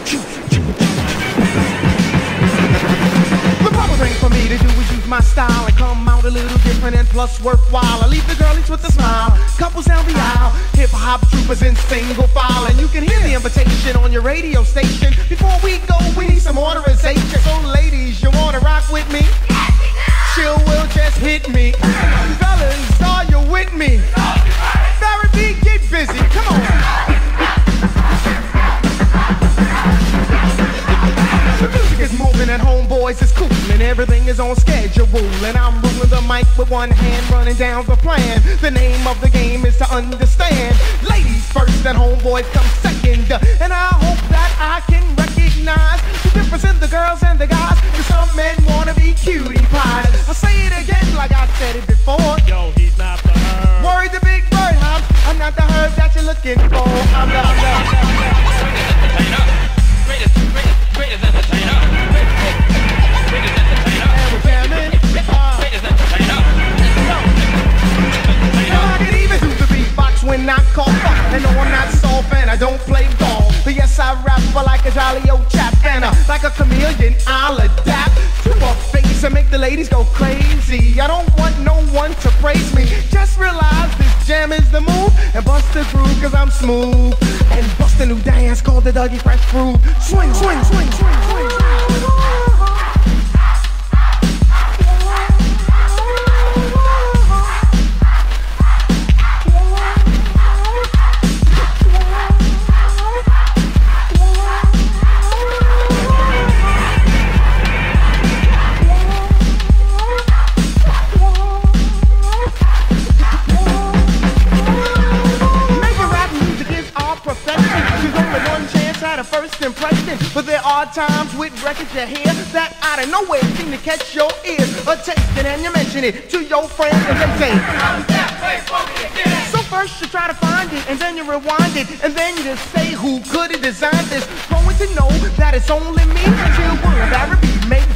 The proper thing for me to do is use my style and come out a little different and plus worthwhile. I leave the girlies with a smile, couples down the aisle, hip hop troopers in single file, and you can hear the invitation on your radio station. Before we go, we need some organization. So ladies, you wanna rock with me? Yes, we do. Chill Will just hit me. Fellas, are you with me? Is cool and everything is on schedule. And I'm ruling the mic with one hand running down the plan. The name of the game is to understand. Ladies first and homeboys come second. And like a chameleon, I'll adapt to a face and make the ladies go crazy. I don't want no one to praise me. Just realize this jam is the move. And bust the groove cause I'm smooth. And bust a new dance called the Dougie Fresh Groove. Swing, swing, swing, swing, swing. Making impression. But there are times with records you hear that out of nowhere seem to catch your ears. A taste it and you mention it to your friends and they say, So first you try to find it and then you rewind it and then you just say who could have designed this? Going to know that it's only me. Chill Will, Barry Bee, made